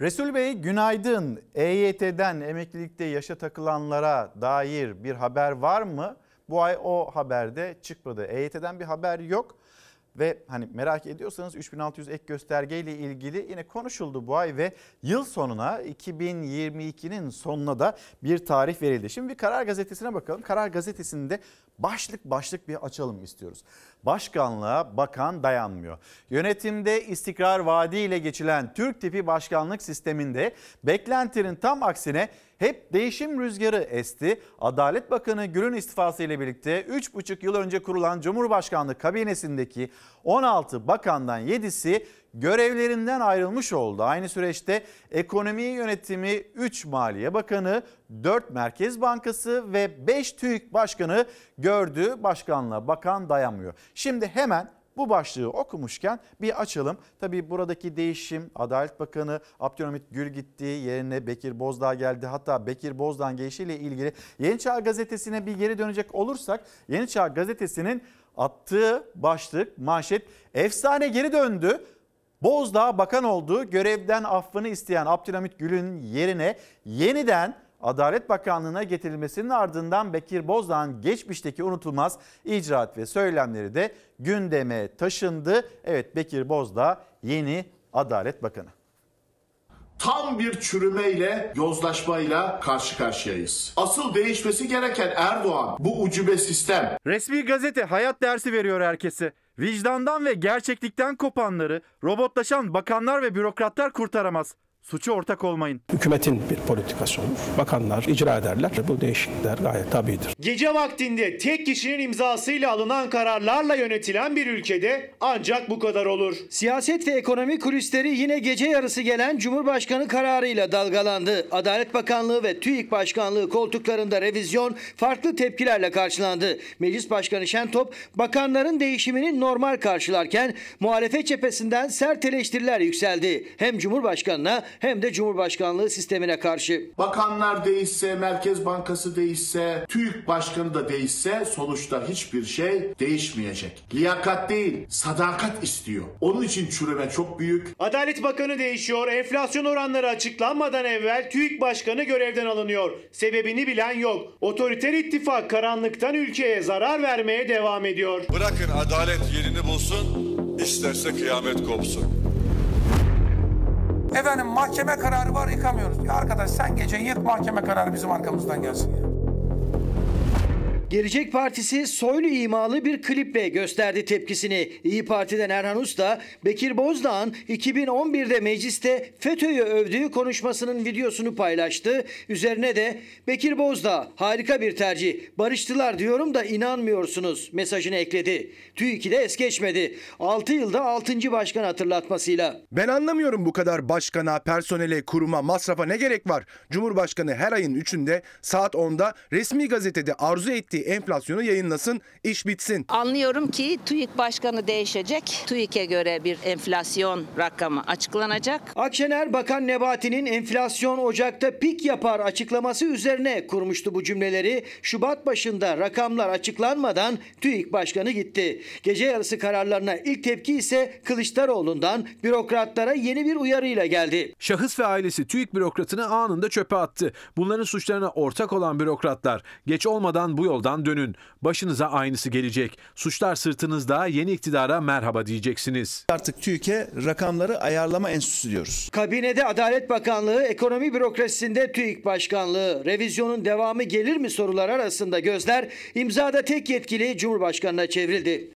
Resul Bey günaydın. EYT'den emeklilikte yaşa takılanlara dair bir haber var mı? Bu ay o haberde çıkmadı. EYT'den bir haber yok. Ve hani merak ediyorsanız 3600 ek göstergeyle ilgili yine konuşuldu bu ay ve yıl sonuna 2022'nin sonuna da bir tarih verildi. Şimdi bir Karar Gazetesi'ne bakalım. Karar Gazetesi'nde başlık başlık bir açalım istiyoruz. Başkanlığa bakan dayanmıyor. Yönetimde istikrar vaadiyle geçilen Türk tipi başkanlık sisteminde beklentinin tam aksine hep değişim rüzgarı esti. Adalet Bakanı Gül'ün istifası ile birlikte 3,5 yıl önce kurulan Cumhurbaşkanlığı kabinesindeki 16 bakandan 7'si görevlerinden ayrılmış oldu. Aynı süreçte ekonomi yönetimi 3 Maliye Bakanı, 4 Merkez Bankası ve 5 TÜİK Başkanı gördü. Başkanlığa bakan dayanmıyor. Şimdi hemen bu başlığı okumuşken bir açalım. Tabii buradaki değişim Adalet Bakanı Abdülhamit Gül gitti. Yerine Bekir Bozdağ geldi. Hatta Bekir Bozdağ'ın gelişiyle ilgili Yeni Çağ Gazetesi'ne bir geri dönecek olursak Yeni Çağ Gazetesi'nin attığı başlık manşet efsane geri döndü. Bozdağ bakan oldu. Görevden affını isteyen Abdülhamit Gül'ün yerine yeniden Adalet Bakanlığı'na getirilmesinin ardından Bekir Bozdağ'ın geçmişteki unutulmaz icraat ve söylemleri de gündeme taşındı. Evet Bekir Bozdağ yeni Adalet Bakanı. Tam bir çürümeyle, yozlaşmayla karşı karşıyayız. Asıl değişmesi gereken Erdoğan, bu ucube sistem. Resmi gazete hayat dersi veriyor herkese. Vicdandan ve gerçeklikten kopanları robotlaşan bakanlar ve bürokratlar kurtaramaz. Suçu ortak olmayın. Hükümetin bir politikası olur. Bakanlar icra ederler. Bu değişiklikler gayet tabidir. Gece vaktinde tek kişinin imzasıyla alınan kararlarla yönetilen bir ülkede ancak bu kadar olur. Siyaset ve ekonomi kulisleri yine gece yarısı gelen Cumhurbaşkanı kararıyla dalgalandı. Adalet Bakanlığı ve TÜİK Başkanlığı koltuklarında revizyon farklı tepkilerle karşılandı. Meclis Başkanı Şentop bakanların değişimini normal karşılarken muhalefet cephesinden sert eleştiriler yükseldi. Hem Cumhurbaşkanına hem de Cumhurbaşkanlığı sistemine karşı. Bakanlar değişse, Merkez Bankası değişse, TÜİK Başkanı da değişse sonuçta hiçbir şey değişmeyecek. Liyakat değil, sadakat istiyor. Onun için çürüme çok büyük. Adalet Bakanı değişiyor. Enflasyon oranları açıklanmadan evvel TÜİK Başkanı görevden alınıyor. Sebebini bilen yok. Otoriter ittifak karanlıktan ülkeye zarar vermeye devam ediyor. Bırakın adalet yerini bulsun, isterse kıyamet kopsun. Efendim mahkeme kararı var yıkamıyoruz. Ya arkadaş sen gece yık mahkeme kararı bizim arkamızdan gelsin ya. Gelecek Partisi soylu imalı bir kliple gösterdi tepkisini. İyi Parti'den Erhan Usta, Bekir Bozdağ'ın 2011'de mecliste FETÖ'yü övdüğü konuşmasının videosunu paylaştı. Üzerine de Bekir Bozdağ harika bir tercih. Barıştılar diyorum da inanmıyorsunuz mesajını ekledi. TÜİK'i de es geçmedi. 6 yılda 6. başkan hatırlatmasıyla. Ben anlamıyorum bu kadar başkana, personele, kuruma, masrafa ne gerek var? Cumhurbaşkanı her ayın 3'ünde saat 10'da resmi gazetede arzu ettiği enflasyonu yayınlasın, iş bitsin. Anlıyorum ki TÜİK Başkanı değişecek. TÜİK'e göre bir enflasyon rakamı açıklanacak. Akşener Bakan Nebati'nin enflasyon Ocak'ta pik yapar açıklaması üzerine kurmuştu bu cümleleri. Şubat başında rakamlar açıklanmadan TÜİK Başkanı gitti. Gece yarısı kararlarına ilk tepki ise Kılıçdaroğlu'ndan bürokratlara yeni bir uyarıyla geldi. Şahıs ve ailesi TÜİK bürokratını anında çöpe attı. Bunların suçlarına ortak olan bürokratlar geç olmadan bu yoldan dönün. Başınıza aynısı gelecek. Suçlar sırtınızda yeni iktidara merhaba diyeceksiniz. Artık TÜİK'e rakamları ayarlama enstitüsü diyoruz. Kabinede Adalet Bakanlığı, ekonomi bürokrasisinde TÜİK Başkanlığı, revizyonun devamı gelir mi sorular arasında gözler imzada tek yetkili Cumhurbaşkanı'na çevrildi.